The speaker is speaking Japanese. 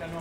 どうも。